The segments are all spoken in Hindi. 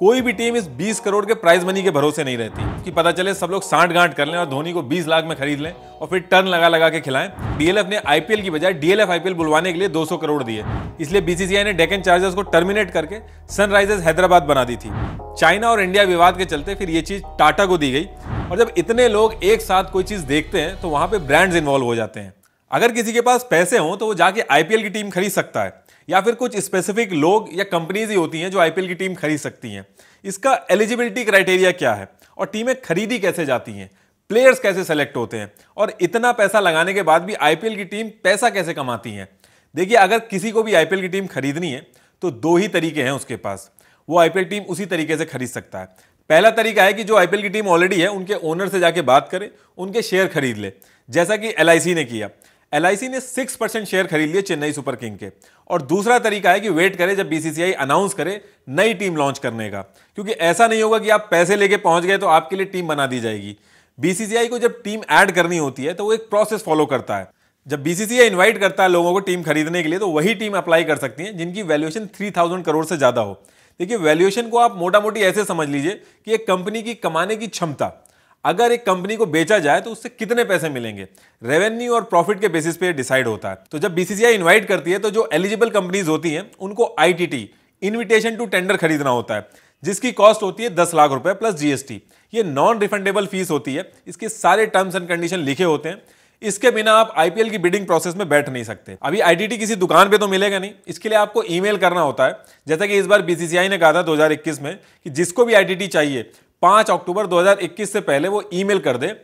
कोई भी टीम इस 20 करोड़ के प्राइज मनी के भरोसे नहीं रहती। कि पता चले सब लोग सांठ गांठ कर लें और धोनी को 20 लाख में खरीद लें और फिर टर्न लगा लगा के खिलाएँ। डीएलएफ ने आईपीएल की बजाय डीएलएफ आईपीएल बुलवाने के लिए 200 करोड़ दिए। इसलिए बीसीसीआई ने डेकन चार्जर्स को टर्मिनेट करके सनराइजर्स हैदराबाद बना दी थी। चाइना और इंडिया विवाद के चलते फिर ये चीज़ टाटा को दी गई। और जब इतने लोग एक साथ कोई चीज़ देखते हैं तो वहाँ पर ब्रांड्स इन्वॉल्व हो जाते हैं। अगर किसी के पास पैसे हों तो वो जाके आईपीएल की टीम खरीद सकता है, या फिर कुछ स्पेसिफिक लोग या कंपनीज़ ही होती हैं जो आईपीएल की टीम खरीद सकती हैं। इसका एलिजिबिलिटी क्राइटेरिया क्या है और टीमें खरीदी कैसे जाती हैं? प्लेयर्स कैसे सेलेक्ट होते हैं? और इतना पैसा लगाने के बाद भी आईपीएल की टीम पैसा कैसे कमाती है? देखिए, अगर किसी को भी आईपीएल की टीम खरीदनी है तो दो ही तरीके हैं उसके पास। वो आईपीएल टीम उसी तरीके से खरीद सकता है। पहला तरीका है कि जो आईपीएल की टीम ऑलरेडी है, उनके ओनर से जाके बात करे, उनके शेयर खरीद ले। जैसा कि LIC ने किया। एल ने सिक्स परसेंट शेयर खरीद लिए चेन्नई सुपर किंग के। और दूसरा तरीका है कि वेट करे जब बीसीसीआई अनाउंस करे, नई टीम लॉन्च करने का। क्योंकि ऐसा नहीं होगा कि आप पैसे लेके पहुँच गए तो आपके लिए टीम बना दी जाएगी। बीसीसीआई को जब टीम ऐड करनी होती है तो वो एक प्रोसेस फॉलो करता है। जब बीसीसीआई इन्वाइट करता है लोगों को टीम खरीदने के लिए तो वही टीम अप्लाई कर सकती है, जिनकी वैल्यूएशन थ्री करोड़ से ज़्यादा हो। देखिए वैल्यूएशन को आप मोटा मोटी ऐसे समझ लीजिए कि एक कंपनी की कमाने की क्षमता अगर एक कंपनी को बेचा जाए तो उससे कितने पैसे मिलेंगे? रेवेन्यू और प्रॉफिट के बेसिस पे डिसाइड होता है। तो जब बीसीसीआई इनवाइट करती है तो जो एलिजिबल कंपनीज़ होती हैं, उनको आईटीटी इन्विटेशन टू टेंडर खरीदना होता है, जिसकी कॉस्ट होती है दस लाख रुपए प्लस जीएसटी ये नॉन रिफंडेबल फ़ीस होती है। इसके सारे टर्म्स एंड कंडीशन लिखे होते हैं। इसके बिना आप आईपीएल की बिडिंग प्रोसेस में बैठ नहीं सकते। अभी आईटीटी किसी दुकान पे तो मिलेगा नहीं। इसके लिए आपको ईमेल करना होता है। जैसा कि इस बार बीसीसीआई ने कहा था 2021 में कि जिसको भी आईटीटी चाहिए पाँच अक्टूबर 2021 से पहले वो ईमेल कर दे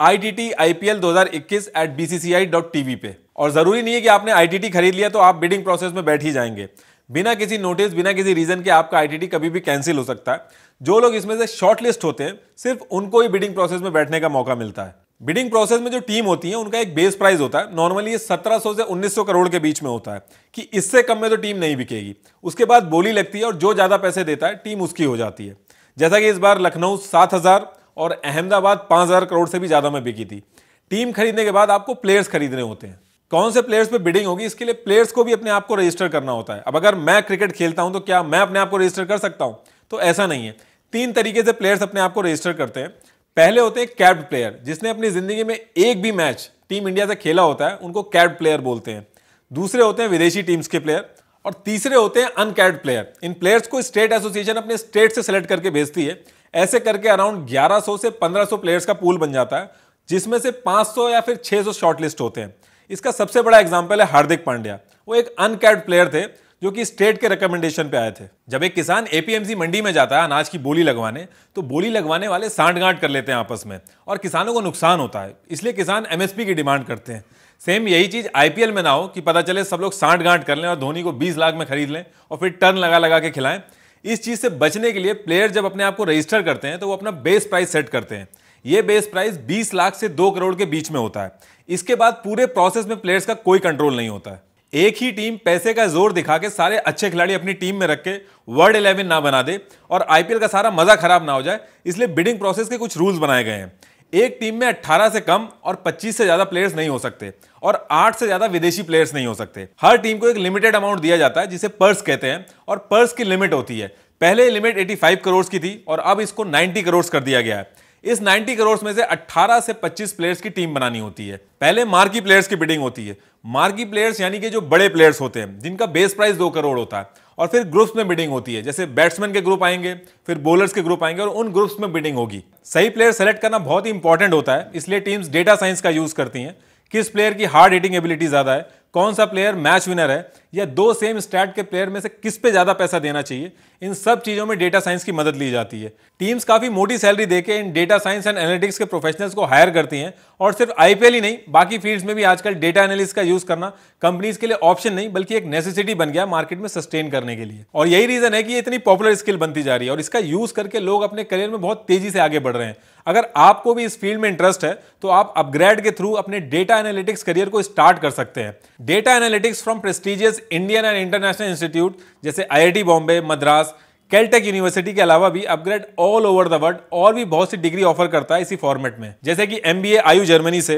ITT IPL 2021 at BCCI dot TV पे। और ज़रूरी नहीं है कि आपने आईटीटी खरीद लिया तो आप बिडिंग प्रोसेस में बैठ ही जाएँगे। बिना किसी नोटिस बिना किसी रीजन के आपका आईटीटी कभी भी कैंसिल हो सकता है। जो लोग इसमें से शॉर्ट लिस्ट होते हैं, सिर्फ़ उनको ही बिडिंग प्रोसेस में बैठने का मौका मिलता है। बिडिंग प्रोसेस में जो टीम होती है, उनका एक बेस प्राइस होता है। नॉर्मली ये 1700 से 1900 करोड़ के बीच में होता है कि इससे कम में तो टीम नहीं बिकेगी। उसके बाद बोली लगती है और जो ज़्यादा पैसे देता है टीम उसकी हो जाती है। जैसा कि इस बार लखनऊ सात हज़ार और अहमदाबाद पाँच हज़ार करोड़ से भी ज़्यादा में बिकी थी। टीम खरीदने के बाद आपको प्लेयर्स खरीदने होते हैं। कौन से प्लेयर्स पे बिडिंग होगी, इसके लिए प्लेयर्स को भी अपने आप को रजिस्टर करना होता है। अब अगर मैं क्रिकेट खेलता हूँ तो क्या मैं अपने आप को रजिस्टर कर सकता हूँ? तो ऐसा नहीं है। तीन तरीके से प्लेयर्स अपने आप को रजिस्टर करते हैं। पहले होते हैं कैप्ड प्लेयर जिसने अपनी ज़िंदगी में एक भी मैच टीम इंडिया से खेला होता है, उनको कैप्ड प्लेयर बोलते हैं। दूसरे होते हैं विदेशी टीम्स के प्लेयर और तीसरे होते हैं अनकैड प्लेयर इन प्लेयर्स को स्टेट एसोसिएशन अपने स्टेट से सेलेक्ट करके भेजती है। ऐसे करके अराउंड 1100 से 1500 प्लेयर्स का पूल बन जाता है, जिसमें से 500 या फिर 600 शॉर्टलिस्ट होते हैं। इसका सबसे बड़ा एग्ज़ाम्पल है हार्दिक पांड्या। वो एक अनकैड प्लेयर थे, जो कि स्टेट के रिकमेंडेशन पे आए थे। जब एक किसान एपीएमसी मंडी में जाता है अनाज की बोली लगवाने तो बोली लगवाने वाले सांठ गांठ कर लेते हैं आपस में और किसानों को नुकसान होता है। इसलिए किसान एमएसपी की डिमांड करते हैं। सेम यही चीज़ आईपीएल में ना हो कि पता चले सब लोग सांठ गांठ कर लें और धोनी को 20 लाख में खरीद लें और फिर टर्न लगा लगा के खिलाएँ। इस चीज़ से बचने के लिए प्लेयर जब अपने आप को रजिस्टर करते हैं तो वो अपना बेस प्राइस सेट करते हैं। ये बेस प्राइस 20 लाख से 2 करोड़ के बीच में होता है। इसके बाद पूरे प्रोसेस में प्लेयर्स का कोई कंट्रोल नहीं होता है। एक ही टीम पैसे का ज़ोर दिखा के सारे अच्छे खिलाड़ी अपनी टीम में रख के वर्ल्ड इलेवन ना बना दे और आईपीएल का सारा मज़ा खराब ना हो जाए, इसलिए बिडिंग प्रोसेस के कुछ रूल्स बनाए गए हैं। एक टीम में 18 से कम और 25 से ज़्यादा प्लेयर्स नहीं हो सकते और 8 से ज़्यादा विदेशी प्लेयर्स नहीं हो सकते। हर टीम को एक लिमिटेड अमाउंट दिया जाता है, जिसे पर्स कहते हैं, और पर्स की लिमिट होती है। पहले लिमिट 85 करोड़ की थी और अब इसको 90 करोड़ कर दिया गया है। इस 90 करोड़ में से 18 से 25 प्लेयर्स की टीम बनानी होती है। पहले मार्की प्लेयर्स की बिडिंग होती है। मार्की प्लेयर्स यानी कि जो बड़े प्लेयर्स होते हैं, जिनका बेस प्राइस दो करोड़ होता है। और फिर ग्रुप्स में बिडिंग होती है। जैसे बैट्समैन के ग्रुप आएँगे, फिर बॉलर्स के ग्रुप आएँगे और उन ग्रुप्स में बिडिंग होगी। सही प्लेयर सेलेक्ट करना बहुत ही इंपॉर्टेंट होता है, इसलिए टीम्स डेटा साइंस का यूज़ करती हैं। किस प्लेयर की हार्ड हिटिंग एबिलिटी ज़्यादा है कौन सा प्लेयर मैच विनर है, या दो सेम स्टैट के प्लेयर में से किस पे ज़्यादा पैसा देना चाहिए, इन सब चीज़ों में डेटा साइंस की मदद ली जाती है। टीम्स काफ़ी मोटी सैलरी देके इन डेटा साइंस एंड एनालिटिक्स के प्रोफेशनल्स को हायर करती हैं, और सिर्फ़ आईपीएल ही नहीं, बाकी फील्ड्स में भी आजकल डेटा एनालिस्ट का यूज़ करना कंपनीज़ के लिए ऑप्शन नहीं, बल्कि एक नेसेसिटी बन गया मार्केट में सस्टेन करने के लिए। और यही रीजन है कि ये इतनी पॉपुलर स्किल बनती जा रही है, और इसका यूज़ करके लोग अपने करियर में बहुत तेज़ी से आगे बढ़ रहे हैं। अगर आपको भी इस फ़ील्ड में इंटरेस्ट है तो आप अपग्रेड के थ्रू अपने डेटा एनालिटिक्स करियर को स्टार्ट कर सकते हैं। Data analytics from prestigious Indian and international institute जैसे IIT Bombay Madras Caltech university के अलावा भी upgrade all over the world और भी बहुत सी डिग्री ऑफ़र करता है इसी फॉर्मेट में। जैसे कि एमबीए आयु जर्मनी से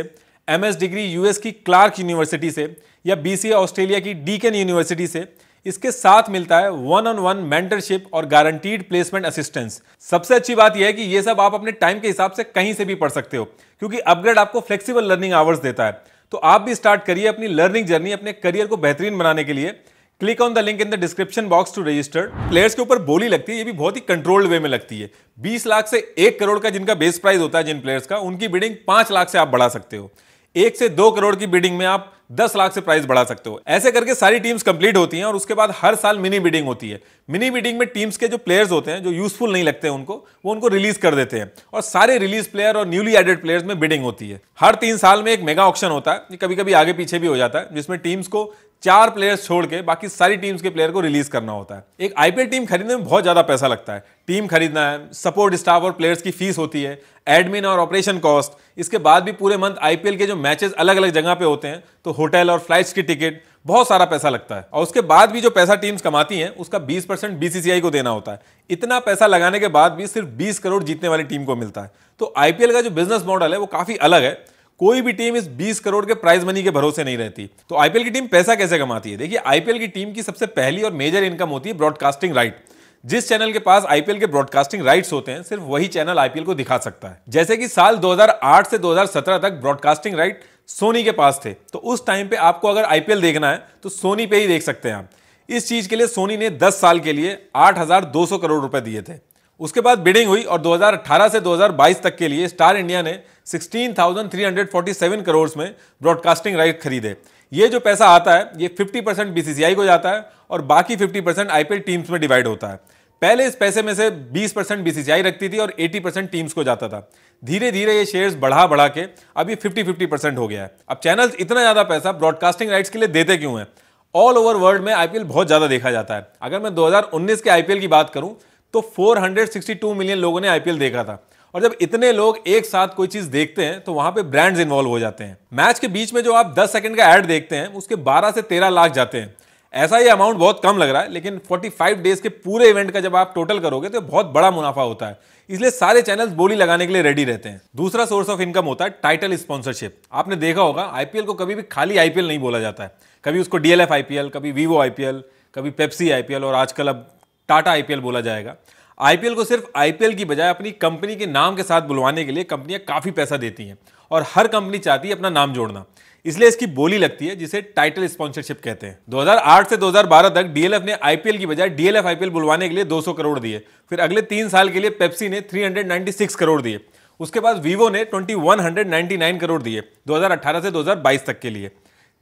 एमएस डिग्री यूएस की क्लार्क यूनिवर्सिटी से, या बीसीए ऑस्ट्रेलिया की डीकेन यूनिवर्सिटी से, इसके साथ मिलता है वन ऑन वन मेंटरशिप और गारंटीड प्लेसमेंट असिस्टेंस सबसे अच्छी बात यह है कि ये सब आप अपने टाइम के हिसाब से कहीं से भी पढ़ सकते हो, क्योंकि अपग्रेड आपको फ्लेक्सिबल लर्निंग आवर्स देता है। तो आप भी स्टार्ट करिए अपनी लर्निंग जर्नी अपने करियर को बेहतरीन बनाने के लिए। Click on the link in the description box to register players के ऊपर बोली लगती है, ये भी बहुत ही कंट्रोल्ड वे में लगती है। 20 लाख से एक करोड़ का जिनका बेस प्राइस होता है जिन प्लेयर्स का, उनकी बिडिंग पाँच लाख से आप बढ़ा सकते हो। एक से दो करोड़ की बिडिंग में आप दस लाख से प्राइस बढ़ा सकते हो। ऐसे करके सारी टीम्स कंप्लीट होती हैं और उसके बाद हर साल मिनी बिडिंग होती है। मिनी बिडिंग में टीम्स के जो प्लेयर्स होते हैं, जो यूजफुल नहीं लगते हैं उनको, वो उनको रिलीज़ कर देते हैं। और सारे रिलीज़ प्लेयर और न्यूली एडेड प्लेयर्स में बिडिंग होती है। हर तीन साल में एक मेगा ऑप्शन होता है कभी कभी आगे पीछे भी हो जाता है, जिसमें टीम्स को चार प्लेयर्स छोड़ के बाकी सारी टीम्स के प्लेयर को रिलीज़ करना होता है। एक आईपीएल टीम खरीदने में बहुत ज़्यादा पैसा लगता है। टीम खरीदना है, सपोर्ट स्टाफ और प्लेयर्स की फ़ीस होती है, एडमिन और ऑपरेशन कॉस्ट, इसके बाद भी पूरे मंथ आईपीएल के जो मैचेस अलग अलग जगह पे होते हैं तो होटल और फ्लाइट्स की टिकट, बहुत सारा पैसा लगता है। और उसके बाद भी जो पैसा टीम्स कमाती हैं, उसका 20 परसेंट बीसीसीआई को देना होता है। इतना पैसा लगाने के बाद भी सिर्फ़ 20 करोड़ जीतने वाली टीम को मिलता है। तो आईपीएल का जो बिज़नेस मॉडल है, वो काफ़ी अलग है। कोई भी टीम इस 20 करोड़ के प्राइज मनी के भरोसे नहीं रहती। तो आईपीएल की टीम पैसा कैसे कमाती है? देखिए आईपीएल की टीम की सबसे पहली और मेजर इनकम होती है ब्रॉडकास्टिंग राइट जिस चैनल के पास आईपीएल के ब्रॉडकास्टिंग राइट्स होते हैं, सिर्फ़ वही चैनल आईपीएल को दिखा सकता है। जैसे कि साल 2008 से 2017 तक ब्रॉडकास्टिंग राइट सोनी के पास थे। तो उस टाइम पे आपको अगर आईपीएल देखना है तो सोनी पे ही देख सकते हैं आप। इस चीज़ के लिए सोनी ने 10 साल के लिए 8,200 करोड़ रुपए दिए थे। उसके बाद बिडिंग हुई और 2018 से 2022 तक के लिए स्टार इंडिया ने 16,347 करोड़ में ब्रॉडकास्टिंग राइट खरीदे। ये जो पैसा आता है ये 50 परसेंट बीसीसीआई को जाता है और बाकी 50 परसेंट आईपीएल टीम्स में डिवाइड होता है। पहले इस पैसे में से 20 परसेंट बीसीसीआई रखती थी और 80 परसेंट टीम्स को जाता था। धीरे धीरे ये शेयर्स बढ़ा बढ़ा के अभी 50 50 परसेंट हो गया है। अब चैनल्स इतना ज़्यादा पैसा ब्रॉडकास्टिंग राइट्स के लिए देते क्यों हैं? ऑल ओवर वर्ल्ड में आईपीएल बहुत ज़्यादा देखा जाता है। अगर मैं 2019 के आईपीएल की बात करूँ तो 462 मिलियन लोगों ने आईपीएल देखा था। और जब इतने लोग एक साथ कोई चीज़ देखते हैं तो वहाँ पे ब्रांड्स इन्वॉल्व हो जाते हैं। मैच के बीच में जो आप 10 सेकंड का एड देखते हैं, उसके 12 से 13 लाख जाते हैं। ऐसा ये अमाउंट बहुत कम लग रहा है, लेकिन 45 डेज़ के पूरे इवेंट का जब आप टोटल करोगे तो बहुत बड़ा मुनाफा होता है। इसलिए सारे चैनल्स बोली लगाने के लिए रेडी रहते हैं। दूसरा सोर्स ऑफ़ इनकम होता है टाइटल स्पॉन्सरशिप आपने देखा होगा आईपीएल को कभी भी खाली आईपीएल नहीं बोला जाता है। कभी उसको डीएलएफ आईपीएल कभी वीवो आईपीएल कभी पेप्सी आईपीएल और आजकल अब टाटा आईपीएल बोला जाएगा। आईपीएल को सिर्फ़ आईपीएल की बजाय अपनी कंपनी के नाम के साथ बुलवाने के लिए कंपनियाँ काफ़ी पैसा देती हैं और हर कंपनी चाहती है अपना नाम जोड़ना। इसलिए इसकी बोली लगती है, जिसे टाइटल स्पॉन्सरशिप कहते हैं। 2008 से 2012 तक डीएलएफ ने आईपीएल की बजाय डीएलएफ आईपीएल बुलवाने के लिए 200 करोड़ दिए। फिर अगले तीन साल के लिए पेप्सी ने 396 करोड़ दिए। उसके बाद वीवो ने 2199 करोड़ दिए 2018 से 2022 तक के लिए।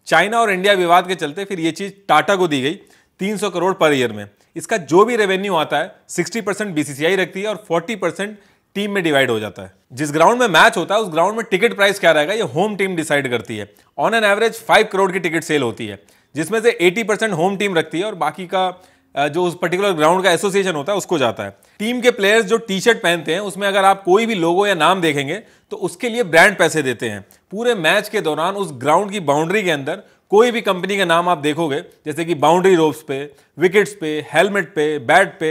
चाइना और इंडिया विवाद के चलते फिर ये चीज़ टाटा को दी गई 300 करोड़ पर ईयर में। इसका जो भी रेवेन्यू आता है 60 परसेंट बीसीसीआई रखती है और 40 परसेंट टीम में डिवाइड हो जाता है। जिस ग्राउंड में मैच होता है, उस ग्राउंड में टिकट प्राइस क्या रहेगा, ये होम टीम डिसाइड करती है। On an average five crore की टिकट सेल होती है, जिसमें से 80 परसेंट होम टीम रखती है और बाकी का जो उस पर्टिकुलर ग्राउंड का एसोसिएशन होता है, उसको जाता है। टीम के प्लेयर्स जो टी शर्ट पहनते हैं, उसमें अगर आप कोई भी लोगो या नाम देखेंगे तो उसके लिए ब्रांड पैसे देते हैं। पूरे मैच के दौरान उस ग्राउंड की बाउंड्री के अंदर कोई भी कंपनी का नाम आप देखोगे, जैसे कि बाउंड्री रोप्स पे विकेट्स पे हेलमेट पे बैट पे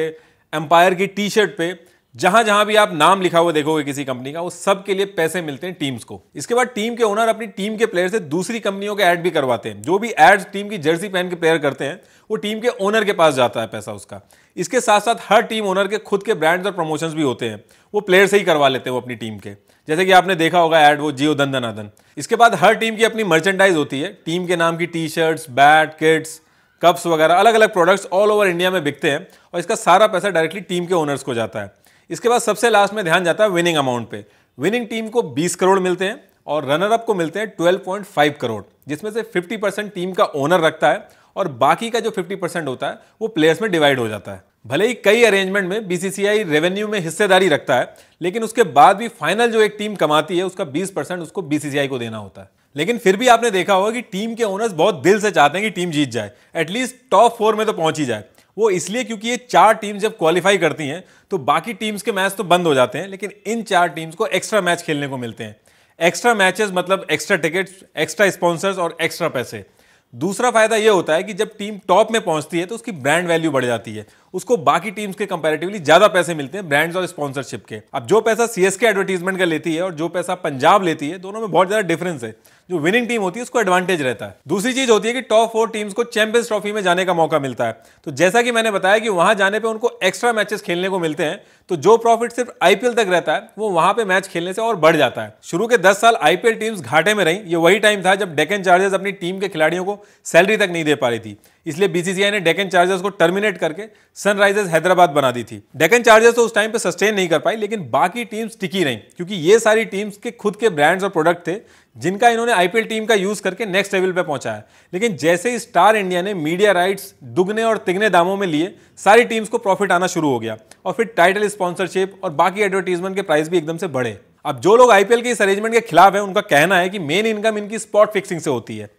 एम्पायर की टी शर्ट पे जहाँ जहाँ भी आप नाम लिखा हुआ देखोगे किसी कंपनी का वो सब के लिए पैसे मिलते हैं टीम्स को। इसके बाद टीम के ओनर अपनी टीम के प्लेयर से दूसरी कंपनियों के ऐड भी करवाते हैं। जो भी एड्स टीम की जर्सी पहन के प्लेयर करते हैं, वो टीम के ओनर के पास जाता है पैसा उसका। इसके साथ साथ हर टीम ओनर के खुद के ब्रांड्स और प्रमोशंस भी होते हैं। वो प्लेयर से ही करवा लेते हैं वो अपनी टीम के। जैसे कि आपने देखा होगा एड वो जियो दंदनादन इसके बाद हर टीम की अपनी मर्चेंडाइज होती है। टीम के नाम की T shirts bat kits cups वगैरह अलग अलग प्रोडक्ट्स ऑल ओवर इंडिया में बिकते हैं और इसका सारा पैसा डायरेक्टली टीम के ओनर्स को जाता है। इसके बाद सबसे लास्ट में ध्यान जाता है विनिंग अमाउंट पे। विनिंग टीम को 20 करोड़ मिलते हैं और रनर अप को मिलते हैं 12.5 करोड़, जिसमें से 50 परसेंट टीम का ओनर रखता है और बाकी का जो 50 परसेंट होता है, वो प्लेयर्स में डिवाइड हो जाता है। भले ही कई अरेंजमेंट में बीसीसीआई रेवेन्यू में हिस्सेदारी रखता है, लेकिन उसके बाद भी फाइनल जो एक टीम कमाती है, उसका 20 परसेंट उसको बीसीसीआई को देना होता है। लेकिन फिर भी आपने देखा होगा कि टीम के ओनर्स बहुत दिल से चाहते हैं कि टीम जीत जाए। एटलीस्ट टॉप फोर में तो पहुँच ही जाए। वो इसलिए क्योंकि ये चार टीम जब क्वालिफाई करती हैं तो बाकी टीम्स के मैच तो बंद हो जाते हैं, लेकिन इन चार टीम्स को एक्स्ट्रा मैच खेलने को मिलते हैं। एक्स्ट्रा मैचेस मतलब एक्स्ट्रा टिकट्स एक्स्ट्रा स्पॉन्सर्स और एक्स्ट्रा पैसे। दूसरा फ़ायदा यह होता है कि जब टीम टॉप में पहुँचती है तो उसकी ब्रांड वैल्यू बढ़ जाती है। उसको बाकी टीम्स के कंपैरेटिवली ज़्यादा पैसे मिलते हैं ब्रांड्स और स्पॉन्सरशिप के। अब जो पैसा सीएसके एडवर्टीजमेंट का लेती है और जो पैसा पंजाब लेती है, दोनों में बहुत ज़्यादा डिफरेंस है। जो विनिंग टीम होती है, उसको एडवांटेज रहता है। दूसरी चीज़ होती है कि टॉप फोर टीम्स को चैंपियंस ट्रॉफी में जाने का मौका मिलता है। तो जैसा कि मैंने बताया कि वहाँ जाने पर उनको एक्स्ट्रा मैचेस खेलने को मिलते हैं तो जो प्रॉफिट सिर्फ़ आईपीएल तक रहता है, वो वहाँ पे मैच खेलने से और बढ़ जाता है। शुरू के 10 साल आईपीएल टीम्स घाटे में रही। ये वही टाइम था जब डेकन चार्जर्स अपनी टीम के खिलाड़ियों को सैलरी तक नहीं दे पा रही थी। इसलिए बीसीसीआई ने डेकन चार्जर्स को टर्मिनेट करके सनराइजर्स हैदराबाद बना दी थी। डेकन चार्जर्स तो उस टाइम पे सस्टेन नहीं कर पाई लेकिन बाकी टीम्स टिकी रही, क्योंकि ये सारी टीम्स के खुद के ब्रांड्स और प्रोडक्ट थे, जिनका इन्होंने आईपीएल टीम का यूज़ करके नेक्स्ट लेवल पे पहुँचाया लेकिन जैसे ही स्टार इंडिया ने मीडिया राइट्स दुगने और तिगने दामों में लिए, सारी टीम्स को प्रॉफिट आना शुरू हो गया और फिर टाइटल स्पॉन्सरशिप और बाकी एडवर्टीजमेंट के प्राइस भी एकदम से बढ़े। अब जो लोग आईपीएल के इस अरेंजमेंट के खिलाफ है, उनका कहना है कि मेन इनकम इनकी स्पॉट फिक्सिंग से होती है।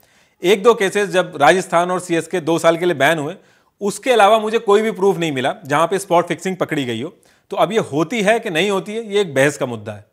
एक दो केसेस जब राजस्थान और सी के दो साल के लिए बैन हुए, उसके अलावा मुझे कोई भी प्रूफ नहीं मिला जहाँ पे स्पॉट फिक्सिंग पकड़ी गई हो। तो अब ये होती है कि नहीं होती है, ये एक बहस का मुद्दा है।